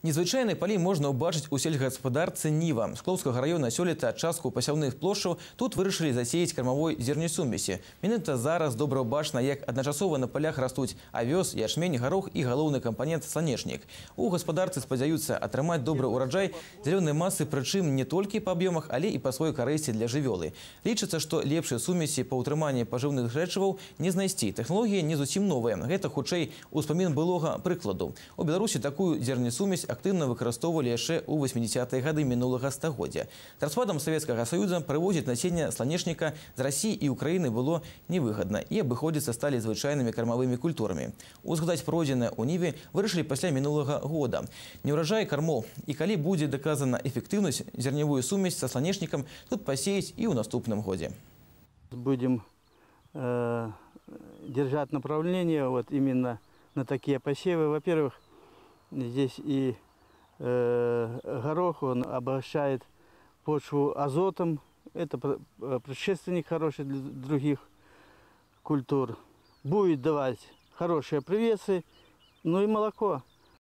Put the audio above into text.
Незвычайныя палі можна ўбачыць у сельгаспадарцы Ніва. З Клоўскага раёна сёлета частку пасяўных плошчаў тут вырашылі засеяць кармавой зернесумесі. Менавіта зараз добра бачна, як адначасова на палях растуць авёс, ячмень, гарох і галоўны кампанент санечнік. У гаспадарцы спадзяюцца атрымаць добры ўраджай зялёнай масы, прычым не толькі па аб'ёмах, але і па сваёй карысці для жывёлы. Лічыцца, што лепшыя сумесі па ўтрыманні пажыўных рэчываў не знайсці. Тэхналогія не зусім новая. Гэта хутчэй успамін былога прыкладу. У Беларусі такую зернесумесь актыўна выкарыстоўвалі яшчэ ў 80-е гады мінулага стагоддзя. З распадам Савецкага Саюза прывозіць насення сланечніка з Расіі і Украіны было невыгадна і абыходзіцца сталі звычайнымі кармавымі культурамі. Узгадаць пройдзенае ў Ніве вырашылі пасля мінулага года. Неўраджай кармоў і калі будзе даказана эфектыўнасць зернявую сумесь са сланечнікам, тут пасеяць і ў наступным годзе. Будем э, держать направление вот именно на такие посевы. Во-первых, Здесь и э, горох, он обогащает почву азотом. Это предшественник хороший для других культур. Будет давать хорошие привесы, ну и молоко.